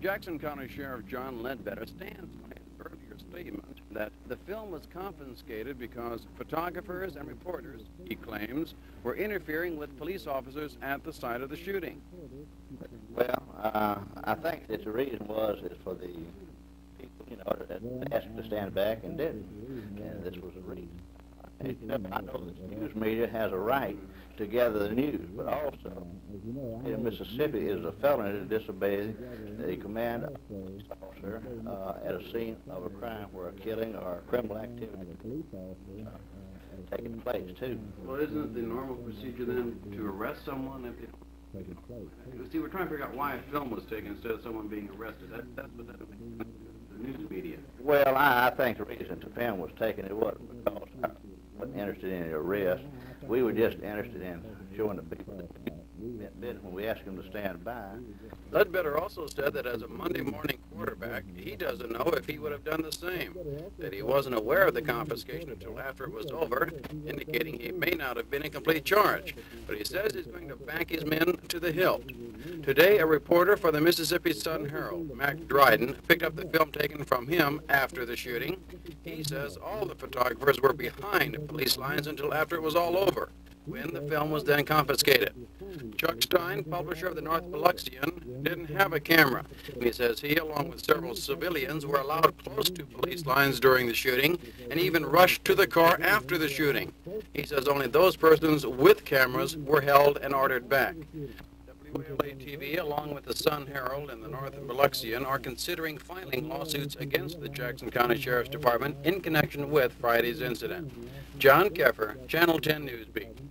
Jackson County Sheriff John Ledbetter stands by his earlier statement that the film was confiscated because photographers and reporters, he claims, were interfering with police officers at the site of the shooting. Well, uh, I think that the reason was is for the people, you know, that asked to stand back and didn't, and this was the reason. And, you know, I know the news media has a right to gather the news, but also, in Mississippi, it is a felony to disobey the command of a police officer uh, at a scene of a crime where a killing or a criminal activity uh, taking place, too. Well, isn't it the normal procedure then to arrest someone if you See, we're trying to figure out why a film was taken instead of someone being arrested. That, that's what that the news media. Well, I, I think the reason the film was taken, it wasn't because interested in the arrest. We were just interested in showing the people when we asked them to stand by. Ledbetter also said that as a Monday morning quarterback, he doesn't know if he would have done the same, that he wasn't aware of the confiscation until after it was over, indicating he may not have been in complete charge. But he says he's going to back his men to the hilt. Today, a reporter for the Mississippi Sun Herald, Mac Dryden, picked up the film taken from him after the shooting. He says all the photographers were behind police lines until after it was all over when the film was then confiscated. Chuck Stein, publisher of the North Biloxian, didn't have a camera. He says he, along with several civilians, were allowed close to police lines during the shooting and even rushed to the car after the shooting. He says only those persons with cameras were held and ordered back. WALA TV, along with the Sun Herald and the North Biloxian, are considering filing lawsuits against the Jackson County Sheriff's Department in connection with Friday's incident. John Keffer, Channel 10 Newsbeat.